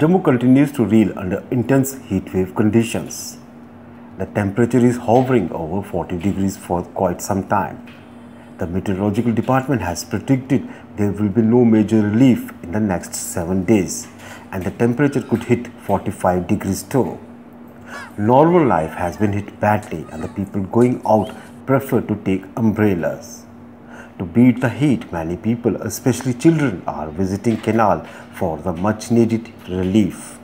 Jammu continues to reel under intense heat wave conditions. The temperature is hovering over 40 degrees for quite some time. The meteorological department has predicted there will be no major relief in the next seven days, and the temperature could hit 45 degrees too. Normal life has been hit badly, and the people going out prefer to take umbrellas. To beat the heat, many people, especially children, are visiting Canal for the much needed relief.